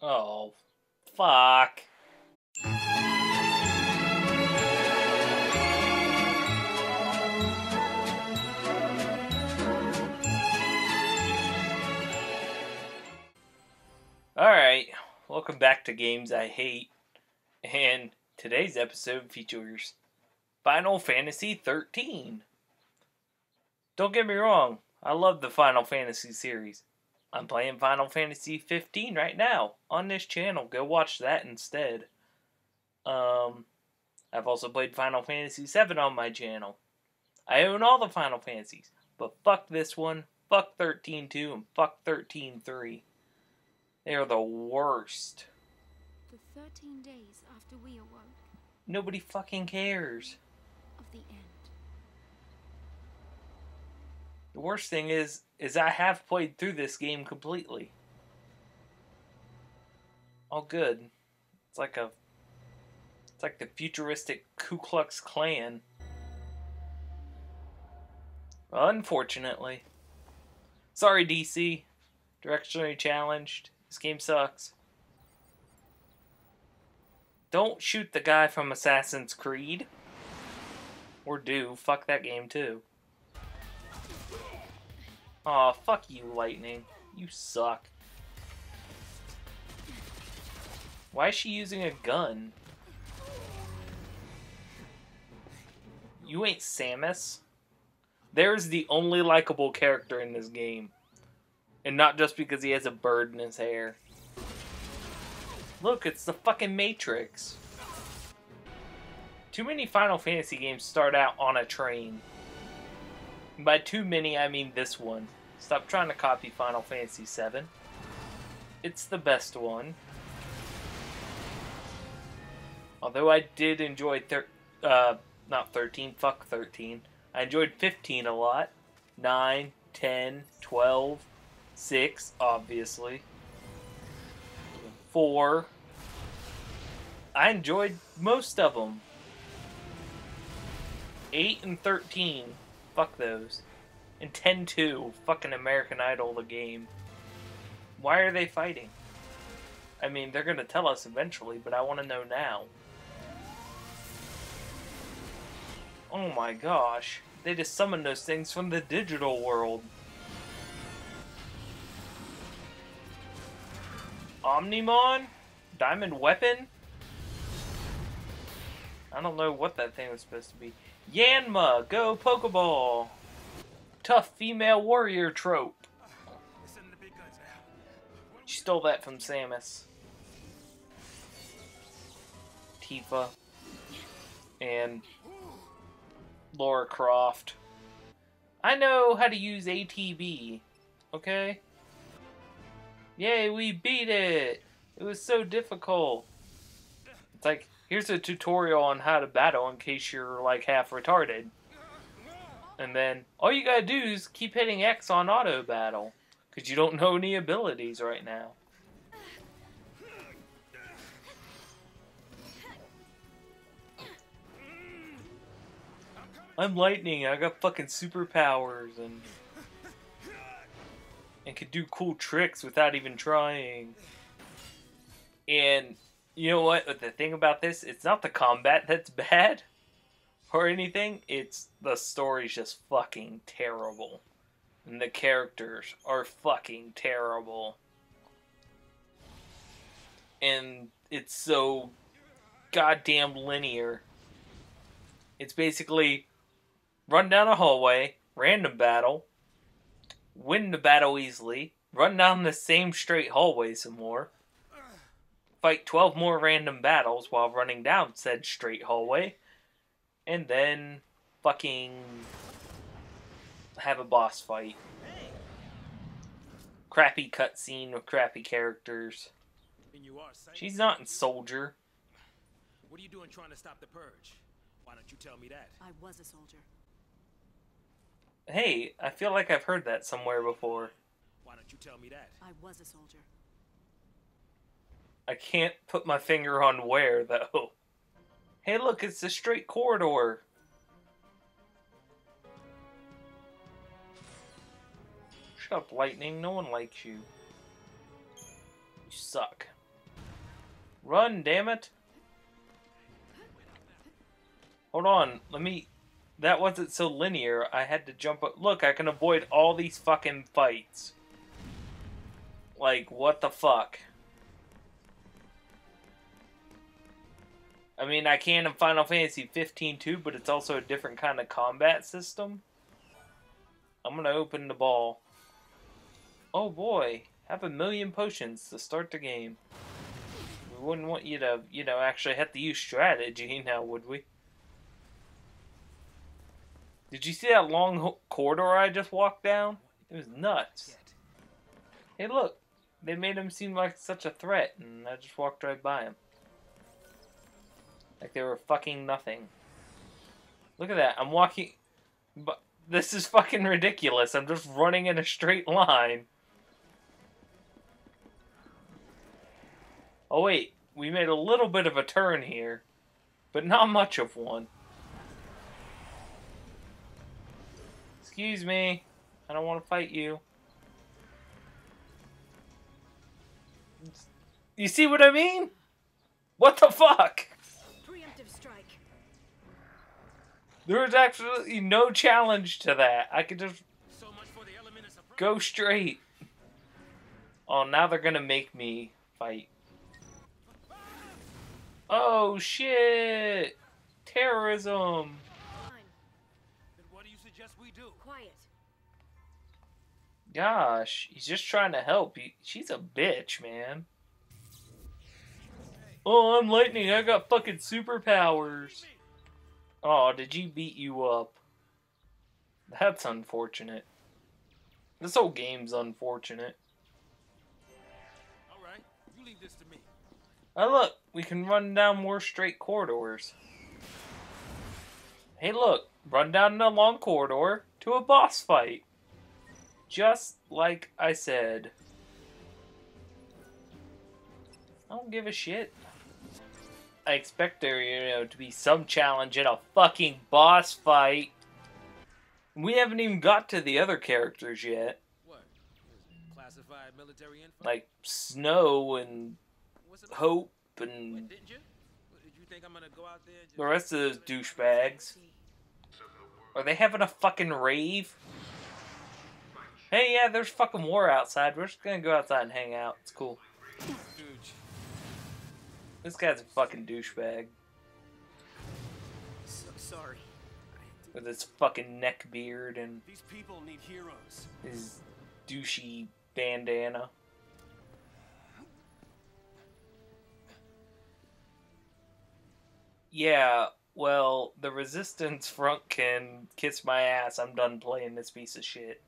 Oh, fuck. Alright, welcome back to Games I Hate. And today's episode features Final Fantasy 13. Don't get me wrong, I love the Final Fantasy series. I'm playing Final Fantasy 15 right now on this channel. Go watch that instead. Um, I've also played Final Fantasy 7 on my channel. I own all the Final Fantasies, but fuck this one, fuck 13 2, and fuck 13 3. They are the worst. The 13 days after we awoke Nobody fucking cares. of the end. The worst thing is, is I have played through this game completely. All good. It's like a, it's like the futuristic Ku Klux Klan. Unfortunately. Sorry, DC. Directionally challenged. This game sucks. Don't shoot the guy from Assassin's Creed. Or do. Fuck that game too. Aw, fuck you, Lightning. You suck. Why is she using a gun? You ain't Samus. There's the only likable character in this game. And not just because he has a bird in his hair. Look, it's the fucking Matrix. Too many Final Fantasy games start out on a train. By too many, I mean this one. Stop trying to copy Final Fantasy VII. It's the best one. Although I did enjoy thir- uh, not 13, fuck 13. I enjoyed 15 a lot. 9, 10, 12, 6, obviously. 4. I enjoyed most of them. 8 and 13. Fuck those. And 10 2. Fucking American Idol, the game. Why are they fighting? I mean, they're gonna tell us eventually, but I wanna know now. Oh my gosh. They just summoned those things from the digital world. Omnimon? Diamond Weapon? I don't know what that thing was supposed to be. Yanma, go Pokeball! Tough female warrior trope. She stole that from Samus. Tifa. And Laura Croft. I know how to use ATB. Okay? Yay, we beat it! It was so difficult. It's like, here's a tutorial on how to battle in case you're like half retarded. And then all you gotta do is keep hitting X on auto battle. Because you don't know any abilities right now. I'm Lightning, I got fucking superpowers and and could do cool tricks without even trying. And you know what? The thing about this, it's not the combat that's bad or anything. It's the story's just fucking terrible. And the characters are fucking terrible. And it's so goddamn linear. It's basically run down a hallway, random battle, win the battle easily, run down the same straight hallway some more, fight 12 more random battles while running down said straight hallway, and then fucking have a boss fight. Crappy cutscene with crappy characters. And you are. She's not in Soldier. What are you doing trying to stop the purge? Why don't you tell me that? I was a soldier. Hey, I feel like I've heard that somewhere before. Why don't you tell me that? I was a soldier. I can't put my finger on where, though. Hey, look, it's the straight corridor. Shut up, Lightning. No one likes you. You suck. Run, damn it. Hold on, let me... That wasn't so linear. I had to jump up. Look, I can avoid all these fucking fights. Like, what the fuck? I mean, I can in Final Fantasy 15 too, but it's also a different kind of combat system. I'm gonna open the ball. Oh boy, have a million potions to start the game. We wouldn't want you to, you know, actually have to use strategy now, would we? Did you see that long corridor I just walked down? It was nuts. Hey, look, they made him seem like such a threat, and I just walked right by him. Like they were fucking nothing. Look at that. I'm walking. But this is fucking ridiculous. I'm just running in a straight line. Oh, wait. We made a little bit of a turn here, but not much of one. Excuse me. I don't want to fight you. You see what I mean? What the fuck? There was absolutely no challenge to that. I could just go straight. Oh, now they're gonna make me fight. Oh shit! Terrorism! Gosh, he's just trying to help. He, she's a bitch, man. Oh, I'm Lightning. I got fucking superpowers. Oh, did you beat you up? That's unfortunate. This whole game's unfortunate. All right, you leave this to me. Oh, look, we can run down more straight corridors. Hey, look, run down a long corridor to a boss fight. Just like I said. I don't give a shit. I expect there, you know, to be some challenge in a fucking boss fight. We haven't even got to the other characters yet, What? Classified military info? like Snow and? Hope and didn't you? What, did you think I'm gonna go out there and just... the rest of those douchebags. Are they having a fucking rave? Hey, yeah, there's fucking war outside. We're just gonna go outside and hang out. It's cool. This guy's a fucking douchebag So sorry. with his fucking neck beard and These people need heroes. his douchey bandana. Yeah, well, the resistance front can kiss my ass. I'm done playing this piece of shit.